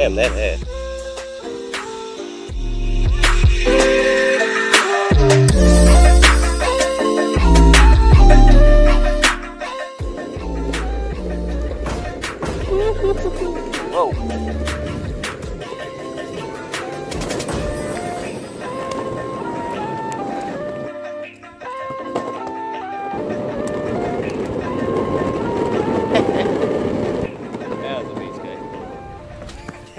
Damn, that head. Whoa.